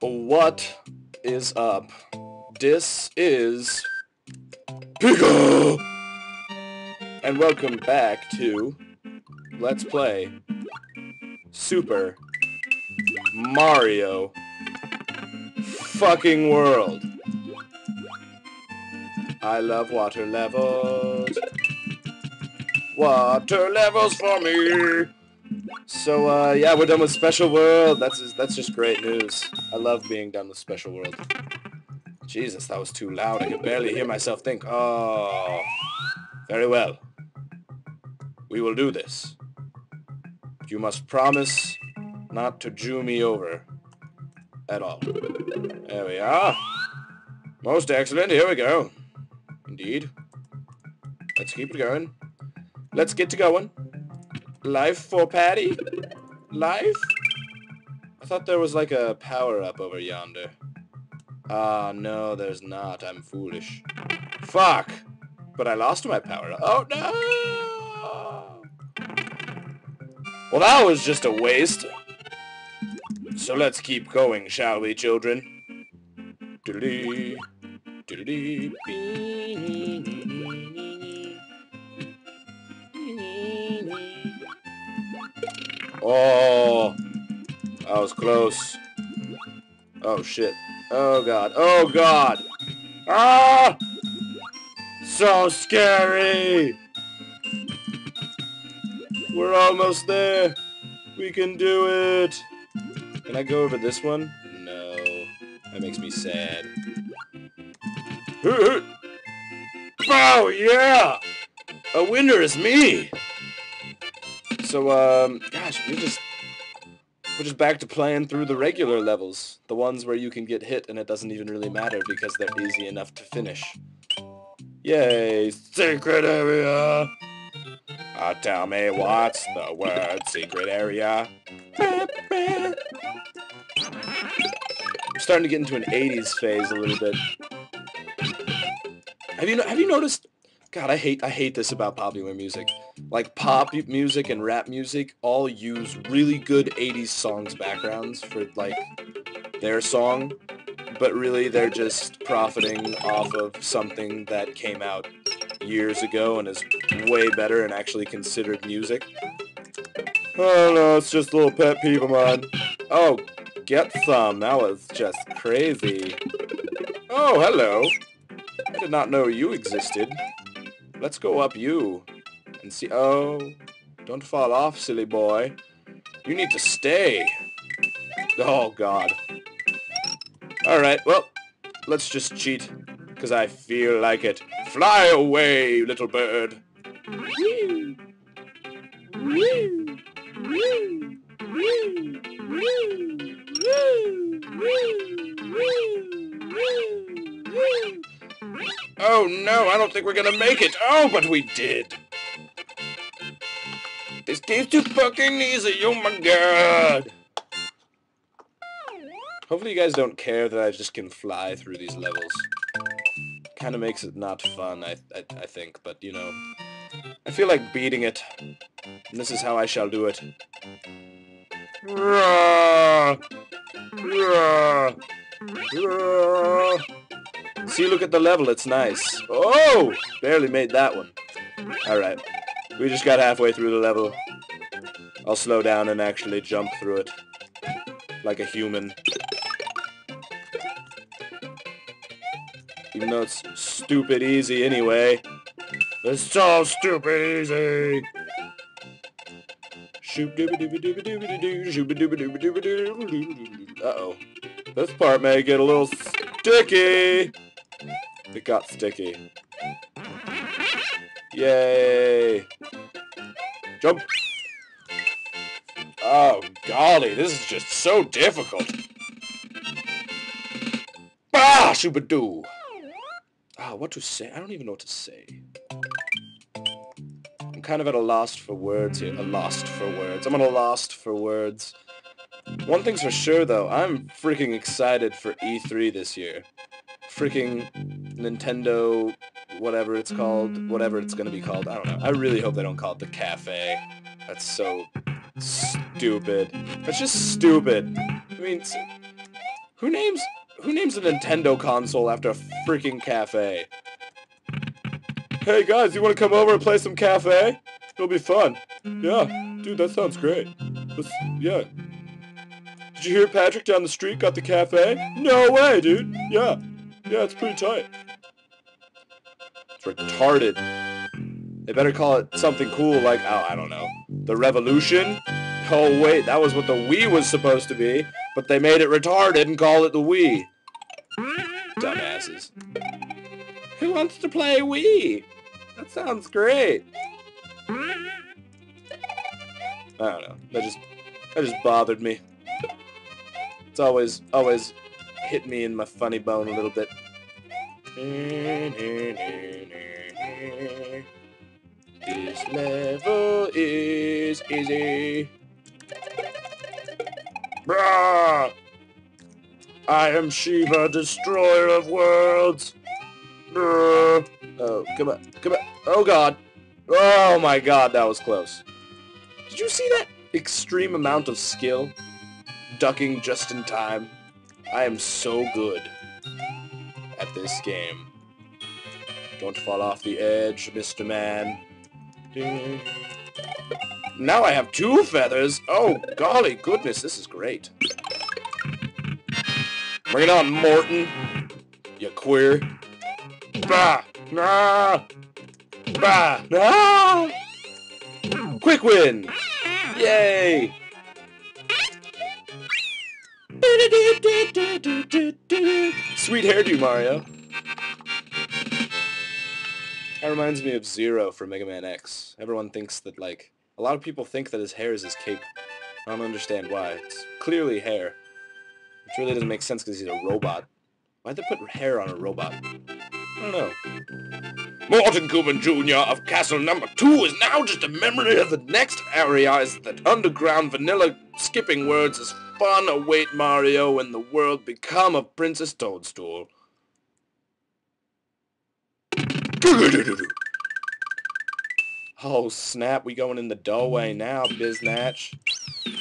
What is up? This is Pika! And welcome back to Let's Play Super Mario fucking World. I love water levels. Water levels for me. So uh, yeah, we're done with Special World. That's just, that's just great news. I love being done with Special World. Jesus, that was too loud. I could barely hear myself think. Oh, very well. We will do this. You must promise not to Jew me over at all. There we are. Most excellent. Here we go. Indeed. Let's keep it going. Let's get to going. Life for Patty? Life? I thought there was like a power-up over yonder. Ah, no, there's not. I'm foolish. Fuck! But I lost my power. Oh, no! Well, that was just a waste. So let's keep going, shall we, children? Doodly, Oh, that was close. Oh shit. Oh god. Oh god. Ah! So scary! We're almost there. We can do it. Can I go over this one? No. That makes me sad. Oh, yeah! A winner is me! So, um, gosh, we're just, we're just back to playing through the regular levels. The ones where you can get hit and it doesn't even really matter because they're easy enough to finish. Yay, secret area! Uh, tell me what's the word, secret area? I'm starting to get into an 80s phase a little bit. Have you, have you noticed God, I hate I hate this about popular music. Like pop music and rap music all use really good 80s songs backgrounds for like their song, but really they're just profiting off of something that came out years ago and is way better and actually considered music. Oh no, it's just a little pet peeve of mine. Oh, get some. That was just crazy. Oh, hello. Did not know you existed. Let's go up you and see. Oh, don't fall off, silly boy. You need to stay. Oh, God. Alright, well, let's just cheat, because I feel like it. Fly away, little bird. Oh no, I don't think we're gonna make it. Oh, but we did. This game's too fucking easy, oh my god. Hopefully you guys don't care that I just can fly through these levels. Kind of makes it not fun, I, I, I think, but you know. I feel like beating it. And this is how I shall do it. See, look at the level. It's nice. Oh! Barely made that one. Alright. We just got halfway through the level. I'll slow down and actually jump through it. Like a human. Even though it's stupid easy anyway. It's so stupid easy! Uh-oh. This part may get a little sticky! It got sticky. Yay! Jump! Oh, golly, this is just so difficult. Ah, shubadoo! Ah, what to say? I don't even know what to say. I'm kind of at a loss for words here. A lost for words. I'm at a lost for words. One thing's for sure, though. I'm freaking excited for E3 this year. Freaking Nintendo, whatever it's called, whatever it's gonna be called. I don't know. I really hope they don't call it the cafe. That's so stupid. That's just stupid. I mean, who names who names a Nintendo console after a freaking cafe? Hey guys, you want to come over and play some cafe? It'll be fun. Yeah, dude, that sounds great. Let's, yeah. Did you hear Patrick down the street got the cafe? No way, dude. Yeah. Yeah, it's pretty tight. Retarded. They better call it something cool like, oh, I don't know. The Revolution? Oh, wait, that was what the Wii was supposed to be, but they made it retarded and called it the Wii. Dumbasses. Who wants to play Wii? That sounds great. I don't know. That just that just bothered me. It's always always hit me in my funny bone a little bit. This level is easy. Brah! I am Shiva, destroyer of worlds. Oh, come on, come on. Oh god. Oh my god, that was close. Did you see that extreme amount of skill? Ducking just in time. I am so good at this game. Don't fall off the edge, Mr. Man. Now I have two feathers. Oh, golly goodness, this is great. Bring it on, Morton. You queer. Bah! Nah! Bah! Ah! Quick win! Yay! Sweet hairdo, Mario. That reminds me of Zero from Mega Man X. Everyone thinks that, like, a lot of people think that his hair is his cape. I don't understand why. It's clearly hair. Which really doesn't make sense because he's a robot. Why'd they put hair on a robot? I don't know. Morton Koopa Jr. of Castle Number 2 is now just a memory of the next area is that underground vanilla skipping words is fun await Mario when the world become a Princess Toadstool. Oh snap, we going in the doorway now, Biznatch.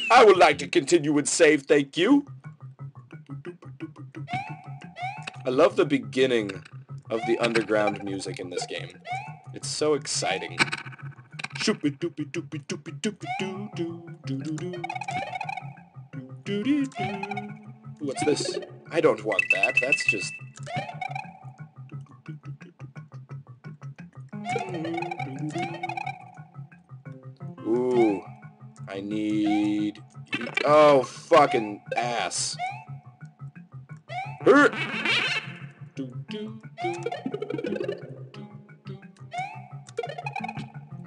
I would like to continue with save, thank you. I love the beginning of the underground music in this game. It's so exciting. What's this? I don't want that. That's just... need... Oh, fucking ass. Hurt!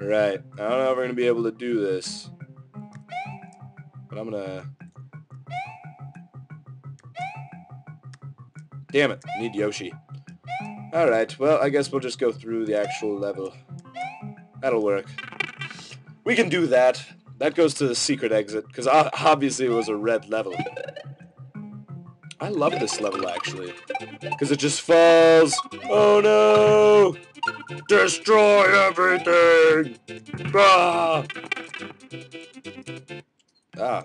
Alright, I don't know if we're going to be able to do this. But I'm going to... Damn it, need Yoshi. Alright, well, I guess we'll just go through the actual level. That'll work. We can do that. That goes to the secret exit, because obviously it was a red level. I love this level, actually. Because it just falls. Oh no! Destroy everything! Ah! Ah.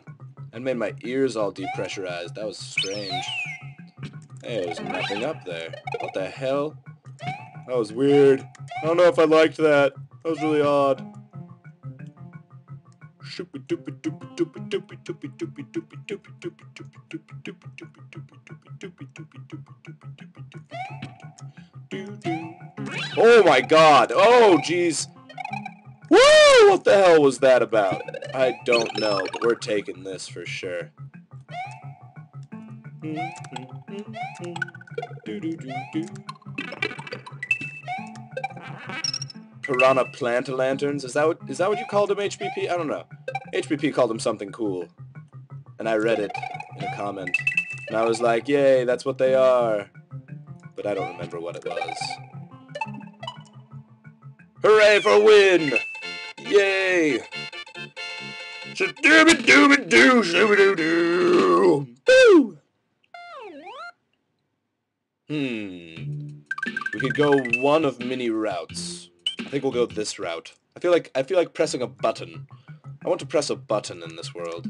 And made my ears all depressurized. That was strange. Hey, there's nothing up there. What the hell? That was weird. I don't know if I liked that. That was really odd. Oh my god! Oh jeez! Woo! What the hell was that about? I don't know, but we're taking this for sure. Piranha Planta Lanterns? Is that what is that what you called them, HPP? I don't know. HPP called them something cool. And I read it in a comment. And I was like, yay, that's what they are. But I don't remember what it was. Hooray for win! Yay! Shadooby dooby doo, shooby doo doo! Boo! Hmm. We could go one of many routes. I think we'll go this route. I feel like I feel like pressing a button. I want to press a button in this world.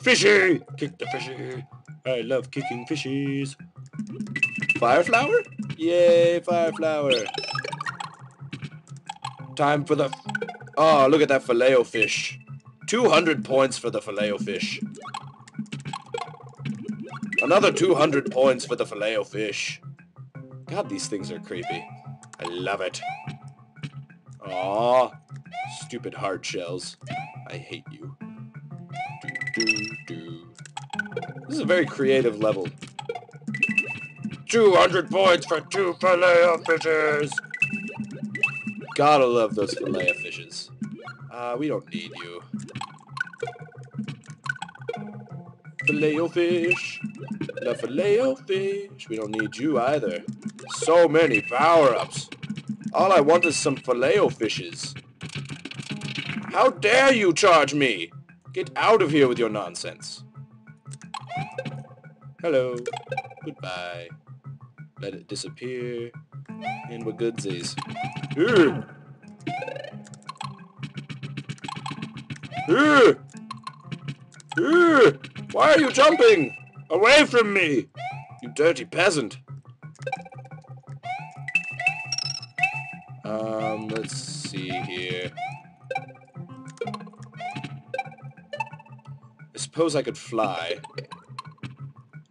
Fishy! Kick the fishy! I love kicking fishies. Fire flower? Yay, fire flower. Time for the... Oh, look at that filet fish. 200 points for the filet fish. Another 200 points for the filet fish. God, these things are creepy. I love it. Aw, stupid hard shells. I hate you. Do, do, do. This is a very creative level. 200 points for two filet fishes! Gotta love those filet fishes. Uh, we don't need you. Filet-o-fish! The filet-o-fish! We don't need you either. So many power-ups. All I want is some filet fishes. How dare you charge me? Get out of here with your nonsense. Hello. Goodbye. Let it disappear. And we're goodsies. Here. Here. Why are you jumping? Away from me! You dirty peasant. Um, let's see here. I suppose I could fly.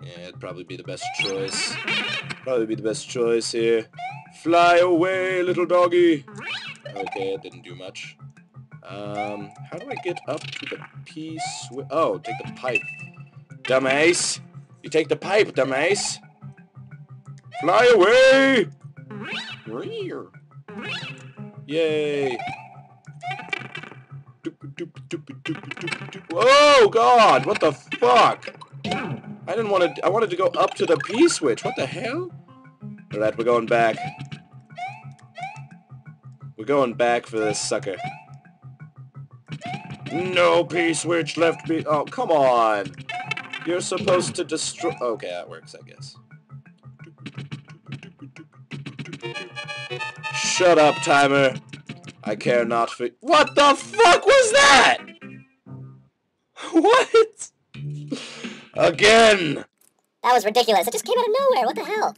Yeah, it'd probably be the best choice. Probably be the best choice here. Fly away, little doggy! Okay, it didn't do much. Um, how do I get up to the piece? Oh, take the pipe. Dumbass! You take the pipe, dumbass! Fly away! Yay! Oh God! What the fuck? I didn't want to. I wanted to go up to the P switch. What the hell? All right, we're going back. We're going back for this sucker. No P switch left. P. Oh, come on. You're supposed to destroy... Okay, that works, I guess. Shut up, timer. I care not for... What the fuck was that? What? Again! That was ridiculous. It just came out of nowhere. What the hell?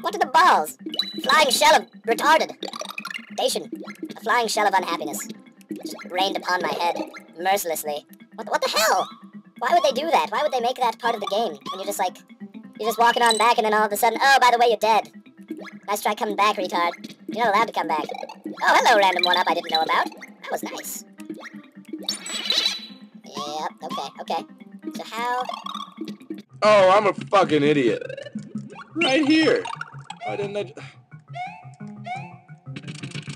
What are the balls? Flying shell of retarded. Station. A flying shell of unhappiness. Just rained upon my head, mercilessly. What, what the hell? Why would they do that? Why would they make that part of the game? When you're just like, you're just walking on back and then all of a sudden, oh, by the way, you're dead. Nice try coming back, retard. You're not allowed to come back. Oh, hello, random one-up I didn't know about. That was nice. Yep, okay, okay. So how... Oh, I'm a fucking idiot. Right here. Why didn't I...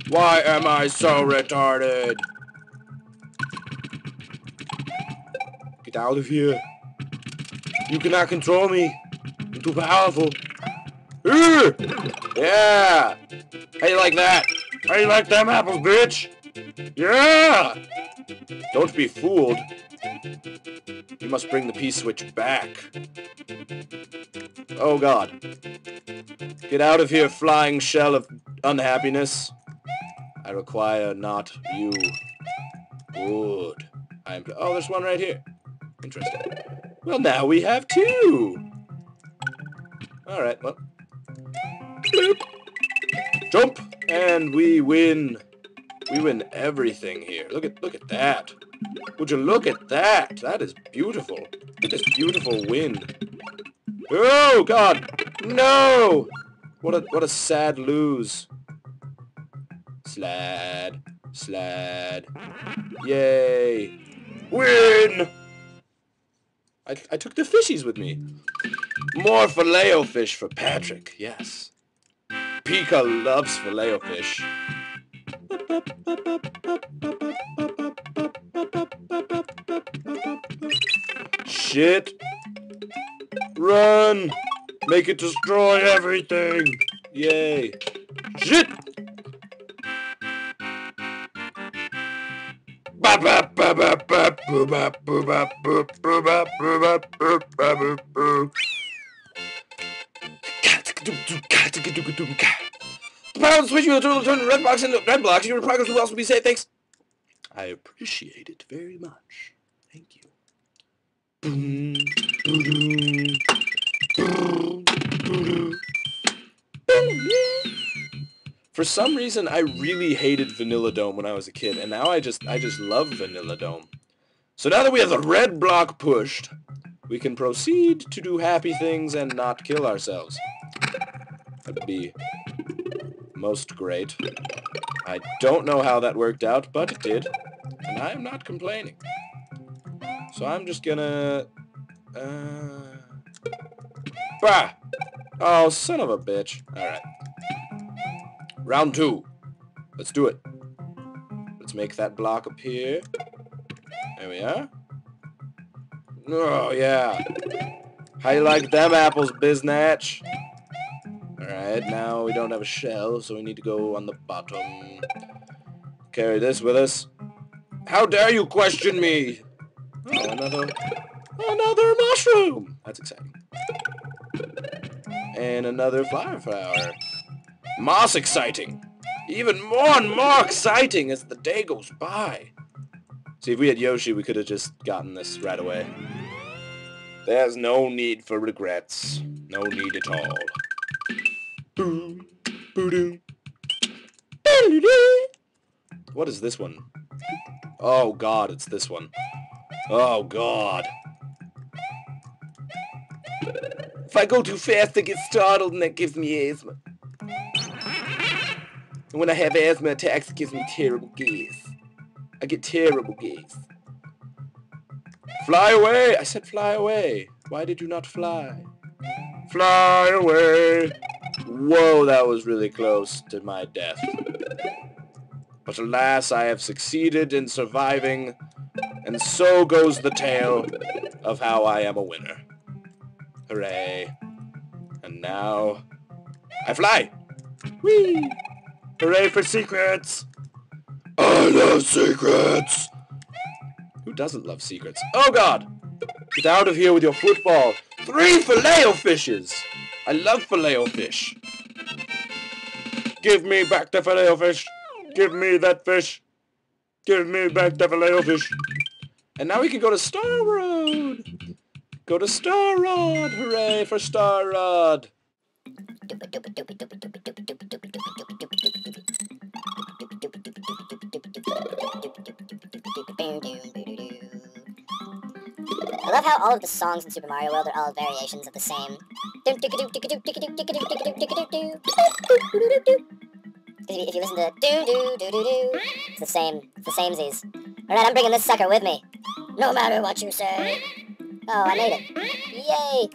Why am I so retarded? Get out of here. You cannot control me. I'm too powerful. Yeah! How you like that? How you like them apples, bitch? Yeah! Don't be fooled. You must bring the P-switch back. Oh god. Get out of here, flying shell of unhappiness. I require not you. Good. I'm... Oh, there's one right here. Interesting. Well, now we have two. Alright, well. Bloop. Jump! And we win. We win everything here. Look at look at that. Would you look at that? That is beautiful. Look at this beautiful wind. Oh god! No! What a what a sad lose. Slad. Slad. Yay. Win! I, I took the fishies with me. More filet fish for Patrick, yes. Pika loves filet o fish. Shit. Run! Make it destroy everything! Yay! Shit! Pound switch will turn the red box into red blocks. Your progress will also be saved. Thanks. I appreciate it very much. Thank you. For some reason, I really hated Vanilla Dome when I was a kid, and now I just I just love Vanilla Dome. So now that we have the red block pushed, we can proceed to do happy things and not kill ourselves. That'd be most great. I don't know how that worked out, but it did, and I am not complaining. So I'm just gonna... Uh... Bah! Oh, son of a bitch. Alright. Round two. Let's do it. Let's make that block appear. There we are. Oh, yeah. How you like them apples, biznatch? Alright, now we don't have a shell, so we need to go on the bottom. Carry this with us. How dare you question me? Oh, another... Another mushroom! That's exciting. And another flower flower. Moss exciting. Even more and more exciting as the day goes by. See, if we had Yoshi, we could have just gotten this right away. There's no need for regrets. No need at all. Boom, boo What is this one? Oh god, it's this one. Oh god. If I go too fast, I get startled and that gives me asthma. And when I have asthma attacks, it gives me terrible gas. I get terrible gas. Fly away! I said fly away. Why did you not fly? Fly away! Whoa, that was really close to my death. But alas, I have succeeded in surviving, and so goes the tale of how I am a winner. Hooray. And now, I fly! Whee! Hooray for secrets! I love secrets! Who doesn't love secrets? Oh god! Get out of here with your football! Three filet fishes! I love filet fish. Give me back the filet fish! Give me that fish! Give me back the filet fish! And now we can go to Star Road! Go to Star Rod! Hooray for Star Rod! I love how all of the songs in Super Mario World are all variations of the same. If you listen to do do do do do, it's the same. It's the same Z's. All right, I'm bringing this sucker with me. No matter what you say. Oh, I made it. Yay!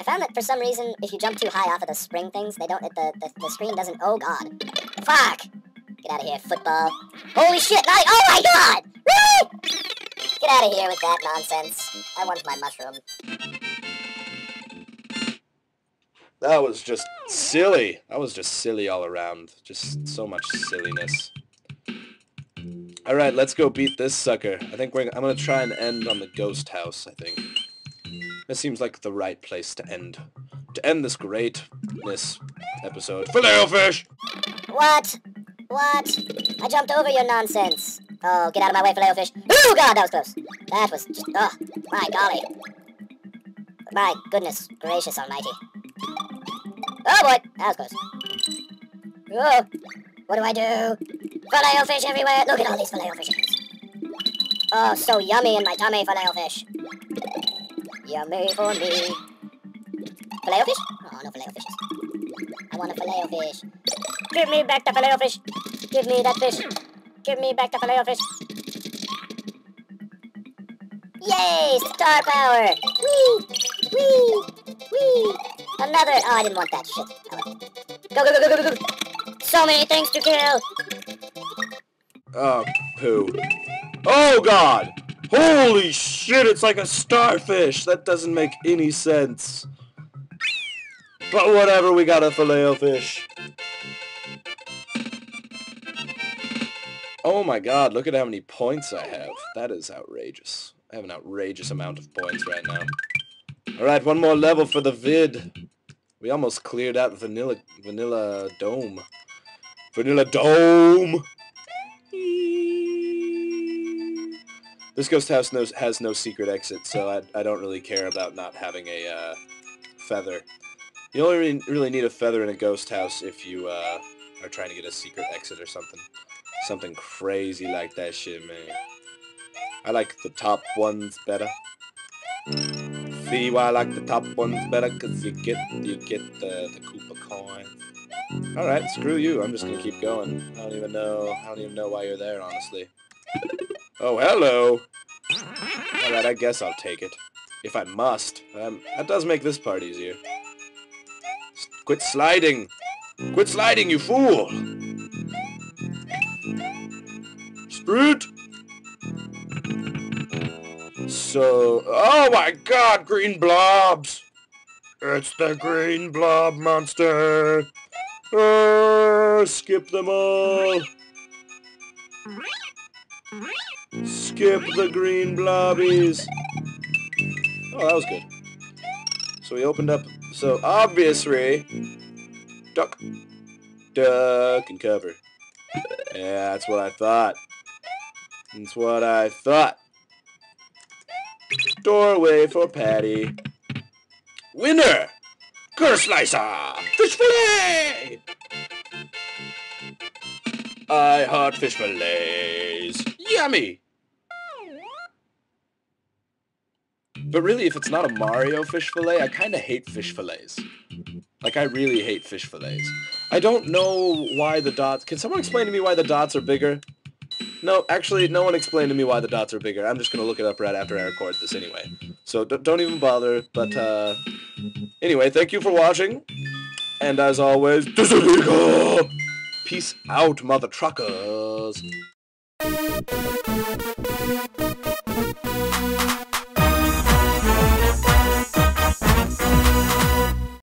I found that for some reason, if you jump too high off of the spring things, they don't. The the, the screen doesn't. Oh God! Fuck! Get out of here, football! Holy shit! Not, oh my God! Really? Get out of here with that nonsense. I want my mushroom. That was just silly. That was just silly all around. Just so much silliness. Alright, let's go beat this sucker. I think we're, I'm going to try and end on the ghost house, I think. This seems like the right place to end. To end this greatness episode. Filet o fish. What? What? I jumped over your nonsense. Oh, get out of my way, filet o fish. Oh, God, that was close. That was just, oh, my golly. My goodness gracious almighty. Oh, boy, that was close. Oh, what do I do? filet fish everywhere. Look at all these filet fishes. Oh, so yummy in my tummy, filet fish. Yummy for me. filet fish? Oh, no filet fishes. I want a filet fish. Give me back the filet fish. Give me that fish. Give me back the filet fish. Yay! Star power! Whee! Whee! Another... Oh, I didn't want that shit. Go, go, go, go, go, go! So many things to kill! Um, oh, poo. Oh, God! Holy shit, it's like a starfish! That doesn't make any sense. But whatever, we got a filet fish. Oh my god, look at how many points I have. That is outrageous. I have an outrageous amount of points right now. Alright, one more level for the vid. We almost cleared out Vanilla Vanilla Dome. Vanilla Dome! This ghost house knows, has no secret exit, so I, I don't really care about not having a uh, feather. You only really, need a feather in a ghost house if you uh, are trying to get a secret exit or something. Something crazy like that shit, man. I like the top ones better. See why I like the top ones better? Cause you get you get the, the Koopa coins. Alright, screw you. I'm just gonna keep going. I don't even know I don't even know why you're there, honestly. Oh, hello! Alright, I guess I'll take it. If I must. Um, that does make this part easier. S quit sliding! Quit sliding, you fool! Sprint! So, oh my god, green blobs! It's the green blob monster! Uh, skip them all! Skip the green blobbies! Oh, that was good. So we opened up, so obviously, duck, duck, and cover. Yeah, that's what I thought. That's what I thought. Doorway for Patty. Winner! Curse Slicer! Fish fillet! I heart fish fillets. Yummy! But really, if it's not a Mario fish fillet, I kind of hate fish fillets. Like, I really hate fish fillets. I don't know why the dots... Can someone explain to me why the dots are bigger? No, actually, no one explained to me why the dots are bigger. I'm just going to look it up right after I record this anyway. So don't even bother, but, uh... Anyway, thank you for watching. And as always, Peace out, mother truckers.